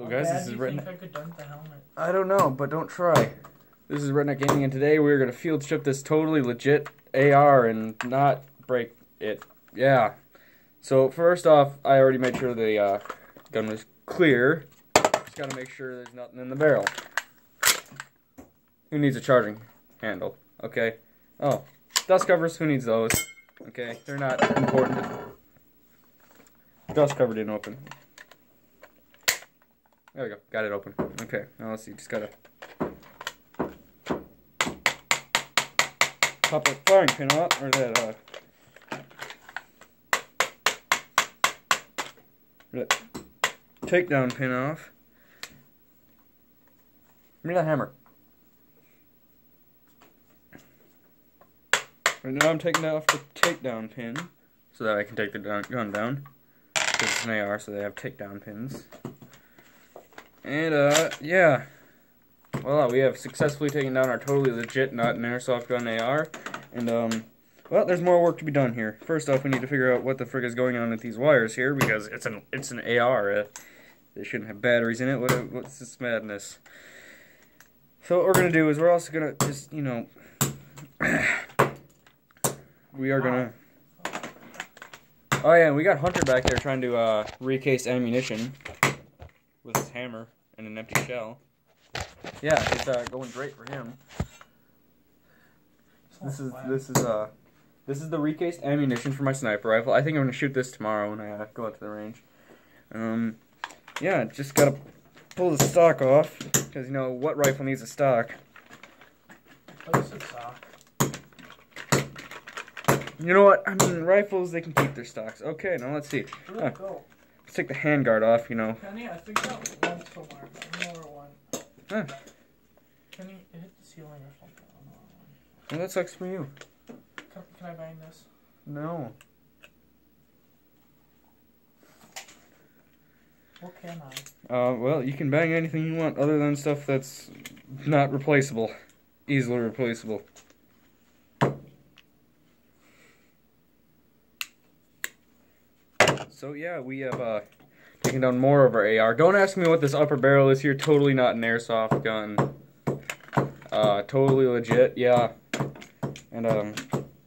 Well, guys, this is Redneck. I could dunk the helmet? I don't know, but don't try. This is Redneck Gaming, and today we're gonna field strip this totally legit AR and not break it. Yeah. So first off, I already made sure the uh, gun was clear. Just gotta make sure there's nothing in the barrel. Who needs a charging handle? Okay. Oh, dust covers. Who needs those? Okay, they're not important. Dust cover didn't open. There we go. Got it open. Okay. Now let's see. Just gotta pop that firing pin out, or that uh, that takedown pin off. Give me that hammer. Right now I'm taking off the takedown pin so that I can take the gun down. Because it's an AR, so they have takedown pins. And, uh, yeah. Well, we have successfully taken down our totally legit, not an airsoft gun AR. And, um, well, there's more work to be done here. First off, we need to figure out what the frick is going on with these wires here, because it's an it's an AR. Uh, they shouldn't have batteries in it. What What's this madness? So what we're going to do is we're also going to just, you know... we are going to... Oh, yeah, we got Hunter back there trying to, uh, recase ammunition with his hammer and an empty shell. Yeah, it's uh, going great for him. This is this is uh this is the recased ammunition for my sniper rifle. I think I'm gonna shoot this tomorrow when I uh, go out to the range. Um, yeah, just gotta pull the stock off because you know what rifle needs a stock. Oh, this is soft. You know what? I mean, rifles they can keep their stocks. Okay, now let's see. Where'd Huh. It go? Let's take the handguard off. You know. I think that went somewhere. but I don't know where it Huh. it hit the ceiling or something. I don't know where it Well, that sucks for you. Can, can I bang this? No. What can I? Uh, well, you can bang anything you want other than stuff that's not replaceable. Easily replaceable. So yeah, we have uh, taken down more of our AR. Don't ask me what this upper barrel is here. Totally not an airsoft gun. Uh, totally legit, yeah. And um,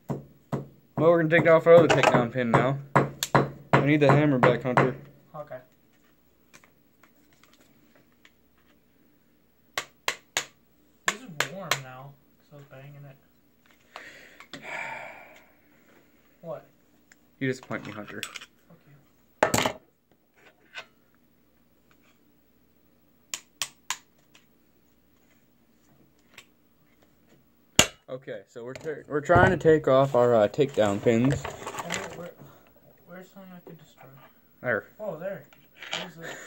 well, we're gonna take off our other takedown pin now. I need the hammer back, Hunter. Okay. This is warm now, because I was banging it. What? You disappoint me, Hunter. Fuck you. Okay, so we're ta- we're trying to take off our uh, takedown pins. Where, where's something I could destroy? There. Oh, there. Where's it?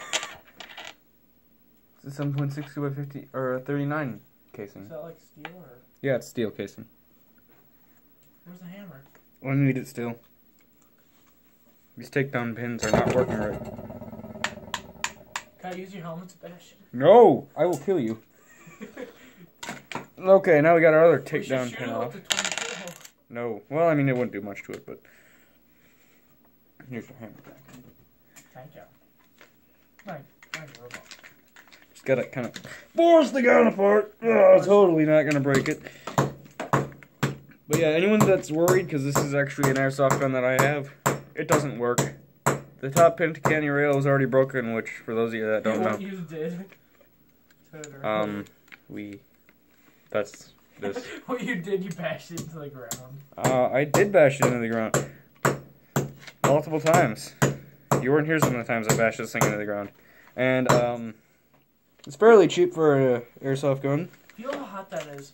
It's a 7.62 by 50 or a 39 Is casing. that like steel or? Yeah, it's steel casing. Where's the hammer? I need it still. These takedown pins are not working right. Can I use your helmet to bash it? No, I will kill you. Okay, now we got our other takedown pin off. with the 22. No, well, I mean it wouldn't do much to it, but here's your hammer back. Thank you. Thank, thank you, robot. Just gotta kind of force the gun apart. Ugh, totally not gonna break it. But yeah, anyone that's worried, because this is actually an airsoft gun that I have, it doesn't work. The top Picatinny rail is already broken, which, for those of you that don't know, you did. to- um, we, that's this. what you did, you bashed it into the ground. Uh, I did bash it into the ground. Multiple times. You weren't here some of the times I bashed this thing into the ground. And, um, it's fairly cheap for an airsoft gun. Feel how hot that is.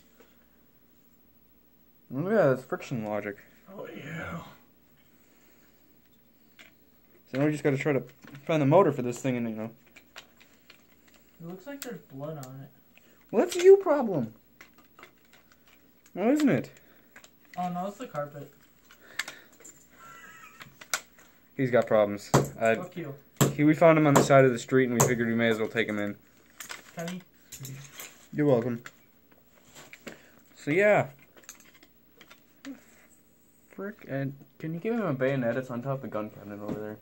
Oh yeah, that's friction logic. Oh yeah. So now we just gotta try to find the motor for this thing and, you know. It looks like there's blood on it. Well, that's a you problem. No, isn't it? Oh no, it's the carpet. He's got problems. Uh, Fuck you. he, we found him on the side of the street and we figured we may as well take him in. Kenny, You're welcome. So yeah. Frick, and can you give him a bayonet? It's on top of the gun cabinet over there.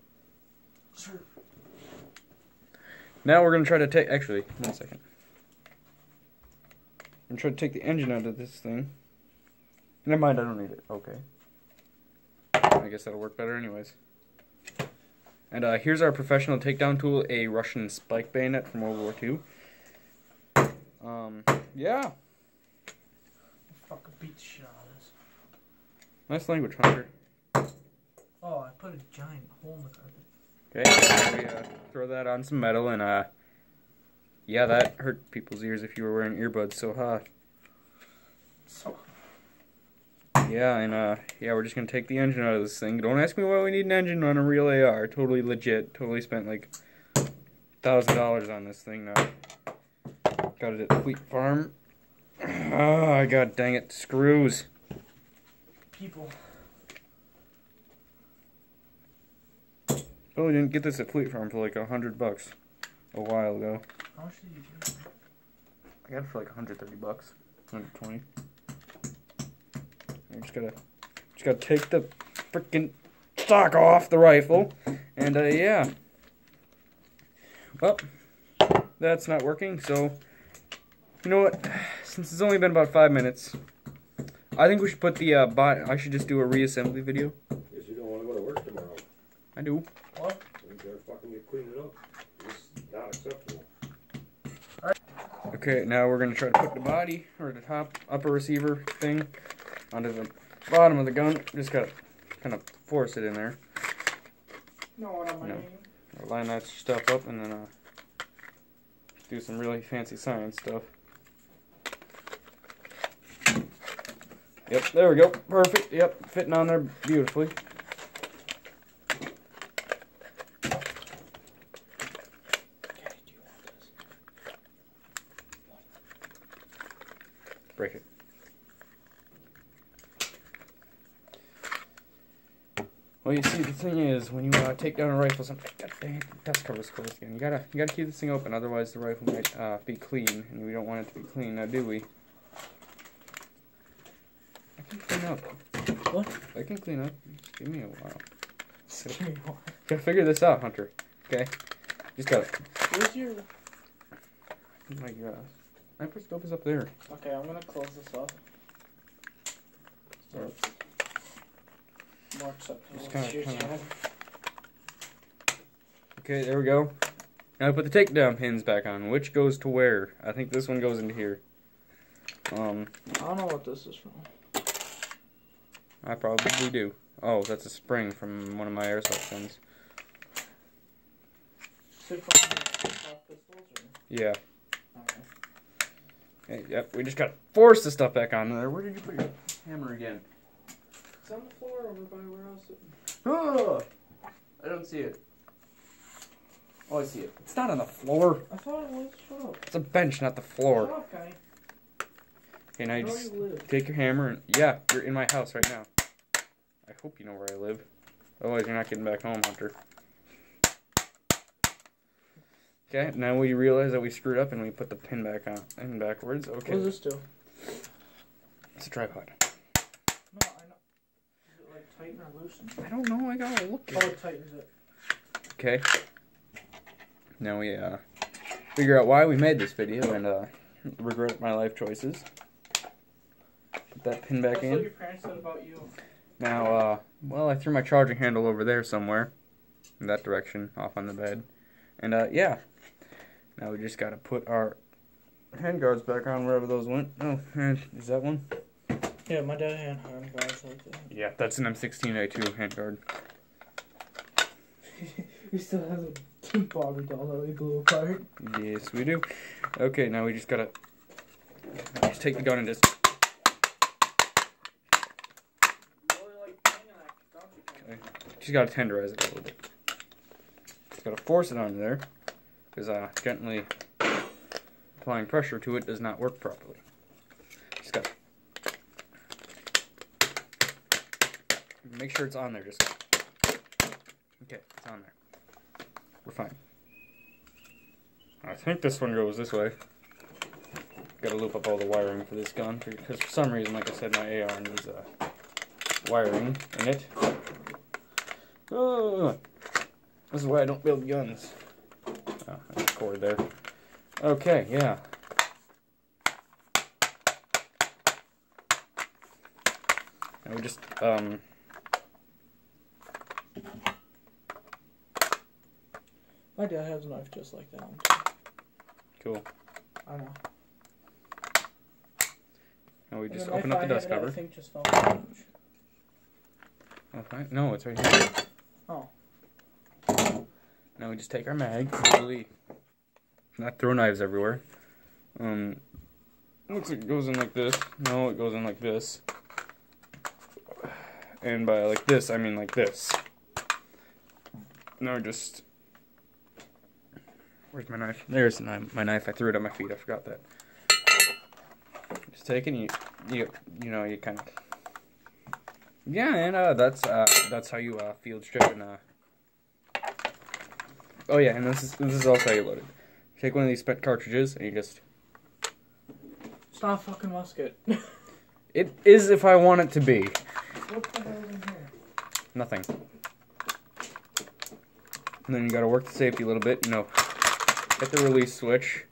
Sure. Now we're gonna try to take. Actually, one second. I'm trying to take the engine out of this thing. Never mind, I don't need it. Okay. I guess that'll work better, anyways. And uh, here's our professional takedown tool, a Russian spike bayonet from World War II. Um, yeah. Fucking beat the shit out of this. Nice language, Hunter. Oh, I put a giant hole in the carpet. Okay, we uh, throw that on some metal, and uh, yeah, that hurt people's ears if you were wearing earbuds so hot. So, Yeah, and uh, yeah, we're just gonna take the engine out of this thing. Don't ask me why we need an engine on a real AR. Totally legit. Totally spent like thousand dollars on this thing now. Got it at Fleet Farm. Ah, god dang it, screws. people. Oh, we didn't get this at Fleet Farm for like a hundred bucks a while ago. How much did you get? I got it for like 130 bucks, 120. I just gotta, just gotta take the freaking stock off the rifle, and uh, yeah. Well, that's not working. So, you know what? Since it's only been about five minutes, I think we should put the uh, bot. I should just do a reassembly video. Guess you don't want to go to work tomorrow. I do. What? You better fucking get cleaned up. It's not acceptable. Okay, now we're gonna try to put the body or the top upper receiver thing onto the bottom of the gun. Just gotta kind of force it in there. No, I No. line that stuff up and then uh, do some really fancy science stuff. Yep, there we go. Perfect. Yep, fitting on there beautifully. Okay, do you want this? Break it. Well, you see, the thing is, when you uh, take down a rifle, something. God dang it, the dust cover's closed again. You gotta, you gotta keep this thing open, otherwise the rifle might uh, be clean, and we don't want it to be clean, now do we? I can clean up. What? I can clean up. Just give me a while. Just give me one. Gotta figure this out, Hunter. Okay? Just gotta. Where's your... Oh my gosh. My scope is up there. Okay, I'm gonna close this up. So Alright. it's more acceptable. Just to kinda- kinda- Okay, there we go. Now I put the takedown pins back on. Which goes to where? I think this one goes into here. Um, I don't know what this is from. I probably do. Oh, that's a spring from one of my airsoft guns. Is it from soft pistols or? Yeah. Okay. Okay, Yep, we just gotta force the stuff back on there. Where did you put your hammer again? It's on the floor over by where I was sitting. Oh, I don't see it. Oh, I see it. It's not on the floor. I thought it was. Shut up. It's a bench, not the Shut floor. Oh, up, Kenny. Okay, now you Where just you take your hammer and yeah, you're in my house right now. I hope you know where I live. Otherwise, you're not getting back home, Hunter. Okay, now we realize that we screwed up and we put the pin back on and backwards. Okay, What does this do? it's a tripod. No, I know. Is it like tighten or loosen? I don't know. I gotta look. Oh, At it. it tightens it. Okay. Now we uh figure out why we made this video and uh regret my life choices. Put that pin back That's in. what your parents said about you. Now, uh, well, I threw my charging handle over there somewhere, in that direction, off on the bed, and uh, yeah. Now we just gotta put our handguards back on wherever those went. Oh, and is that one? Yeah, my dad had hand guards like that. Yeah, that's an M16A2 handguard. we still have a Barbie doll that we blew apart. Yes, we do. Okay, now we just gotta just take the gun and just. Okay. Just gotta tenderize it a little bit. Just gotta force it onto there, because uh, gently applying pressure to it does not work properly. Just gotta make sure it's on there. Just okay, it's on there. We're fine. I think this one goes this way. Gotta loop up all the wiring for this gun because for some reason, like I said, my AR needs uh, wiring in it. Oh, this is why I don't build guns. Oh, cord there. Okay, yeah. And we just um My dad has a knife just like that one. cool. I know. And we just open up I the dust cover. think just fell. Okay. No, it's right here. Oh. Now we just take our mag, hopefully not throw knives everywhere. Um, looks like it goes in like this. No, it goes in like this. And by like this, I mean like this. Now we just. Where's my knife? There's my my knife. I threw it at my feet. I forgot that. Just take it and you, you, you know, you kind of. Yeah, and uh, that's uh, that's how you uh, field strip and uh, Oh yeah, and this is this is also how you load it. Take one of these spent cartridges and you just. It's not a fucking musket. It is if I want it to be. what the hell is in here? Nothing. And then you gotta work the safety a little bit. You know, hit the release switch,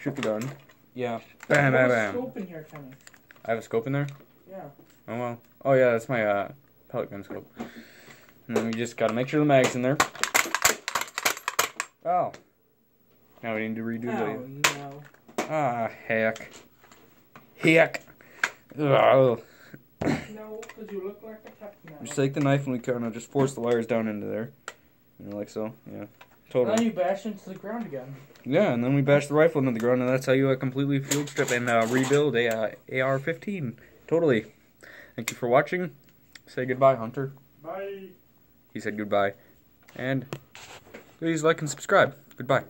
shoot the gun. Yeah. Bam, bam, There's a bam. scope in here, Kenny. I have a scope in there. Yeah. Oh well. Oh yeah, that's my uh, pellet gun scope. And then we just gotta make sure the mag's in there. Oh. Now we need to redo the. Oh no. Ah, heck. Heck. Ugh. No, because you look like a techno. Just take the knife and we kind of just force the wires down into there. You know, like so. Yeah. Then Totally. you bash into the ground again. Yeah, and then we bash the rifle into the ground, and that's how you uh, completely field strip and uh, rebuild a uh, AR-15. Totally. Thank you for watching. Say goodbye, Hunter. Bye. He said goodbye. And please like and subscribe. Goodbye.